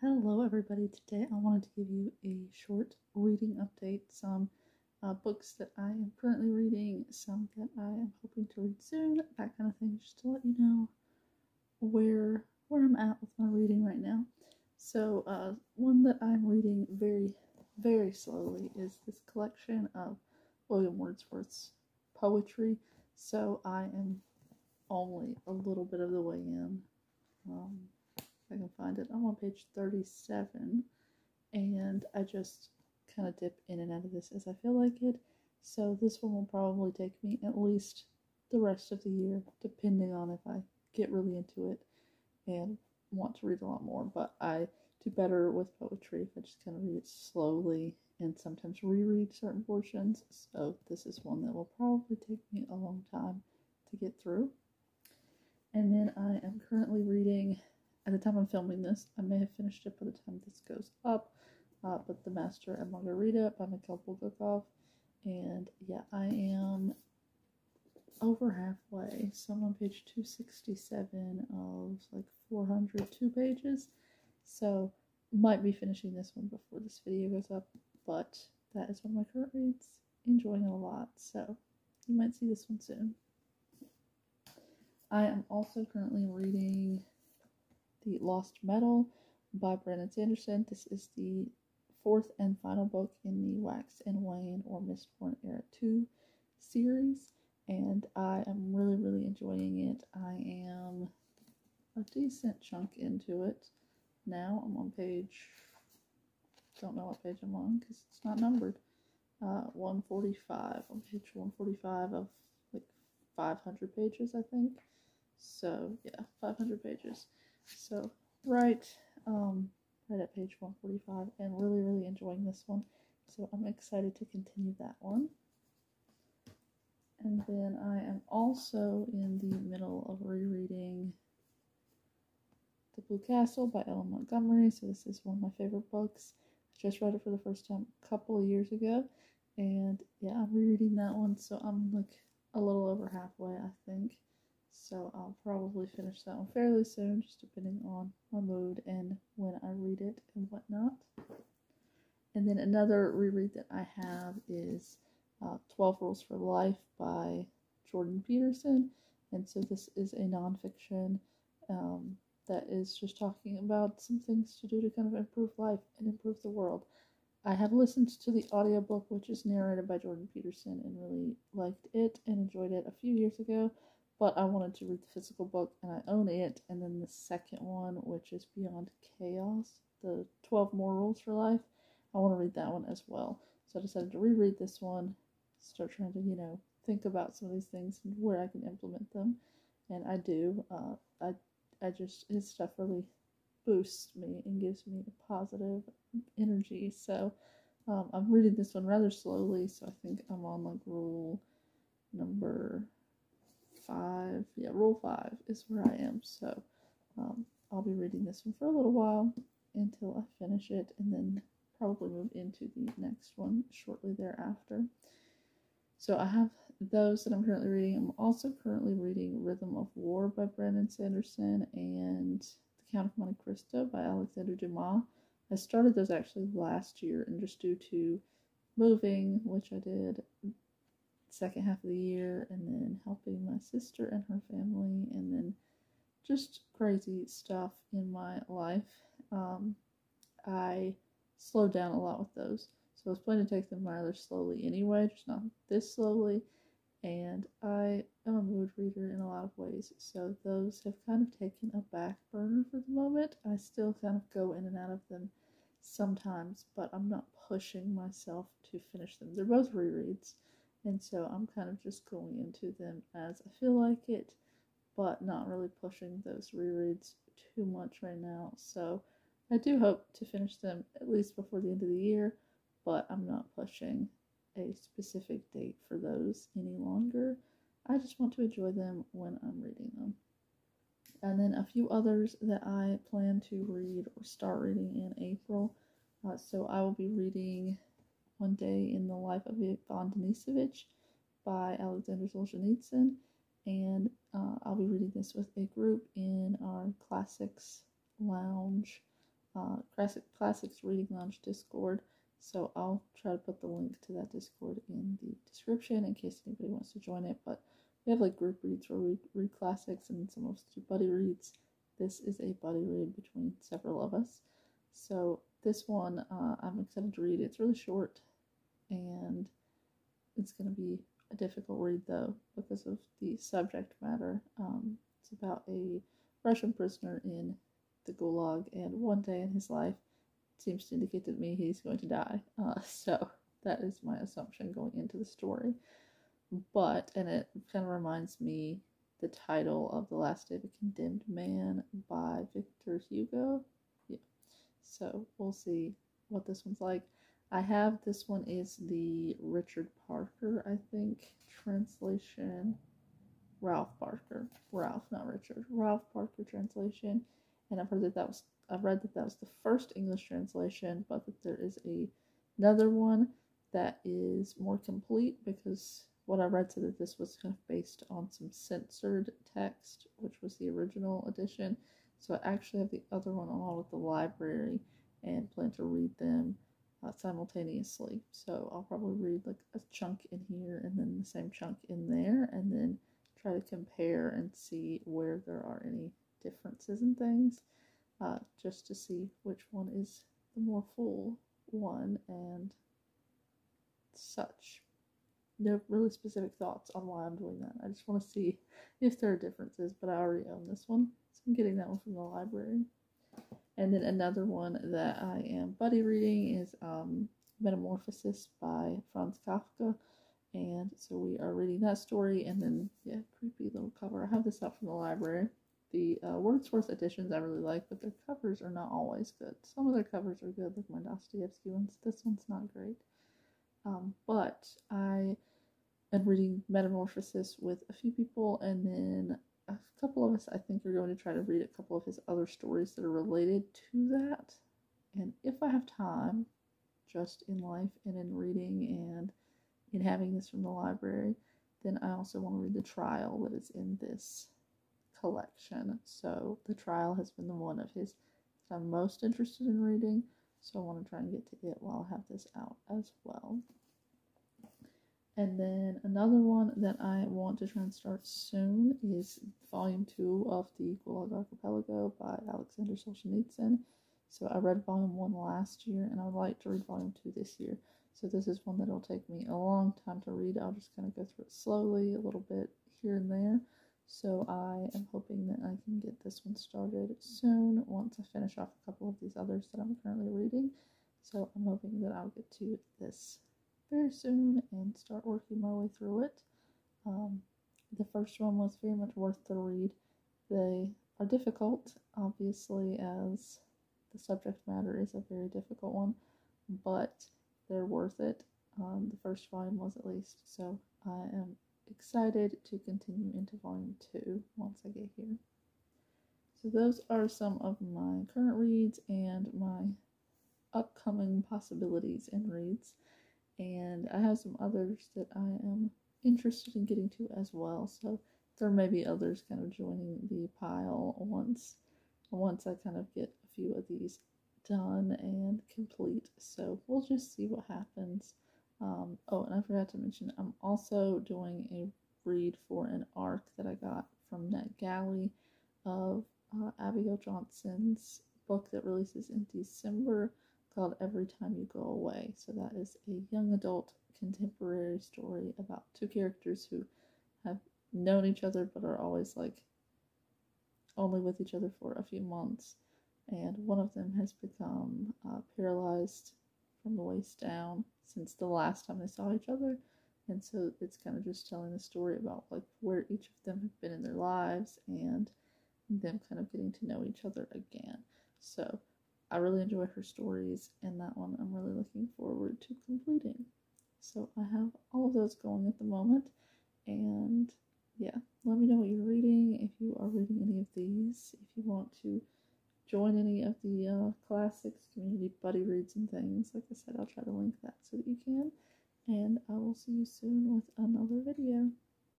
Hello, everybody. Today I wanted to give you a short reading update. Some uh, books that I am currently reading, some that I am hoping to read soon, that kind of thing, just to let you know where where I'm at with my reading right now. So, uh, one that I'm reading very, very slowly is this collection of William Wordsworth's poetry. So, I am only a little bit of the way in. Um, I can find it. I'm on page 37 and I just kind of dip in and out of this as I feel like it. So this one will probably take me at least the rest of the year, depending on if I get really into it and want to read a lot more. But I do better with poetry if I just kind of read it slowly and sometimes reread certain portions. So this is one that will probably take me a long time to get through. And then I am currently reading at the time I'm filming this, I may have finished it by the time this goes up. Uh, but The Master and Margarita by Mikhail Bulgakov. And yeah, I am over halfway. So I'm on page 267 of like 402 pages. So might be finishing this one before this video goes up. But that is one of my current reads. Enjoying it a lot. So you might see this one soon. I am also currently reading the Lost Metal by Brandon Sanderson. This is the fourth and final book in the Wax and Wayne or Mistborn Era 2 series, and I am really, really enjoying it. I am a decent chunk into it now. I'm on page, don't know what page I'm on because it's not numbered. Uh, 145 on page 145 of like 500 pages, I think. So, yeah, 500 pages. So right, um, right at page 145 and really, really enjoying this one. So I'm excited to continue that one. And then I am also in the middle of rereading The Blue Castle by L.M. Montgomery. So this is one of my favorite books. I just read it for the first time a couple of years ago. And yeah, I'm rereading that one. So I'm like a little over halfway, I think. So I'll probably finish that one fairly soon, just depending on my mood and when I read it and whatnot. And then another reread that I have is uh, 12 Rules for Life by Jordan Peterson. And so this is a nonfiction um, that is just talking about some things to do to kind of improve life and improve the world. I have listened to the audiobook, which is narrated by Jordan Peterson, and really liked it and enjoyed it a few years ago but I wanted to read the physical book and I own it. And then the second one, which is Beyond Chaos, the 12 More Rules for Life, I want to read that one as well. So I decided to reread this one, start trying to, you know, think about some of these things and where I can implement them. And I do. Uh, I, I just, his stuff really boosts me and gives me a positive energy. So um, I'm reading this one rather slowly. So I think I'm on like rule number five. Yeah, rule five is where I am. So um, I'll be reading this one for a little while until I finish it and then probably move into the next one shortly thereafter. So I have those that I'm currently reading. I'm also currently reading Rhythm of War by Brandon Sanderson and The Count of Monte Cristo by Alexander Dumas. I started those actually last year and just due to moving, which I did second half of the year and then helping my sister and her family and then just crazy stuff in my life. Um, I slowed down a lot with those. So I was planning to take them rather slowly anyway, just not this slowly. And I am a mood reader in a lot of ways, so those have kind of taken a back burner for the moment. I still kind of go in and out of them sometimes, but I'm not pushing myself to finish them. They're both rereads, and so I'm kind of just going into them as I feel like it, but not really pushing those rereads too much right now. So I do hope to finish them at least before the end of the year, but I'm not pushing a specific date for those any longer. I just want to enjoy them when I'm reading them. And then a few others that I plan to read or start reading in April. Uh, so I will be reading one Day in the Life of Ivan Denisovich by Alexander Solzhenitsyn. And uh, I'll be reading this with a group in our classics lounge uh, Classic Classics Reading Lounge Discord. So I'll try to put the link to that Discord in the description in case anybody wants to join it. But we have like group reads where we read classics and some of us do buddy reads. This is a buddy read between several of us. So this one uh, I'm excited to read. It's really short and it's going to be a difficult read though because of the subject matter. Um, it's about a Russian prisoner in the Gulag, and one day in his life seems to indicate to me he's going to die. Uh, so that is my assumption going into the story. But, and it kind of reminds me the title of The Last Day of a Condemned Man by Victor Hugo. So we'll see what this one's like. I have this one is the Richard Parker, I think, translation. Ralph Parker. Ralph, not Richard. Ralph Parker translation. And I've heard that that was I've read that that was the first English translation, but that there is a another one that is more complete because what I read said that this was kind of based on some censored text, which was the original edition. So I actually have the other one along at the library and plan to read them uh, simultaneously. So I'll probably read like a chunk in here and then the same chunk in there, and then try to compare and see where there are any differences and things, uh, just to see which one is the more full one and such. No really specific thoughts on why I'm doing that. I just want to see if there are differences, but I already own this one, so I'm getting that one from the library. And then another one that I am buddy reading is um, Metamorphosis by Franz Kafka. And so we are reading that story, and then, yeah, creepy little cover. I have this out from the library. The uh, Wordsworth editions I really like, but their covers are not always good. Some of their covers are good, like my Dostoevsky ones. This one's not great. Um, but I am reading Metamorphosis with a few people, and then a couple of us, I think, are going to try to read a couple of his other stories that are related to that. And if I have time, just in life and in reading and in having this from the library, then I also want to read the trial that is in this collection. So the trial has been the one of his that I'm most interested in reading. So I want to try and get to it while I have this out as well. And then another one that I want to try and start soon is volume two of the Gulag Archipelago by Alexander Solzhenitsyn. So I read volume one last year and I would like to read volume two this year. So this is one that will take me a long time to read. I'll just kind of go through it slowly, a little bit here and there. So I am hoping that I can get this one started soon once I finish off a couple of these others that I'm currently reading. So I'm hoping that I'll get to this very soon and start working my way through it. Um, the first one was very much worth the read. They are difficult, obviously, as the subject matter is a very difficult one, but they're worth it. Um, the first volume was at least, so I am excited to continue into volume two once I get here. So, those are some of my current reads and my upcoming possibilities and reads and I have some others that I am interested in getting to as well. So there may be others kind of joining the pile once once I kind of get a few of these done and complete. So we'll just see what happens. Um, oh, and I forgot to mention, I'm also doing a read for an arc that I got from NetGalley of uh, Abigail Johnson's book that releases in December called Every Time You Go Away. So that is a young adult contemporary story about two characters who have known each other but are always like only with each other for a few months. And one of them has become uh, paralyzed from the waist down since the last time they saw each other. And so it's kind of just telling the story about like where each of them have been in their lives and them kind of getting to know each other again. So I really enjoy her stories, and that one I'm really looking forward to completing. So I have all of those going at the moment, and yeah, let me know what you're reading, if you are reading any of these, if you want to join any of the uh, classics, community buddy reads and things. Like I said, I'll try to link that so that you can, and I will see you soon with another video.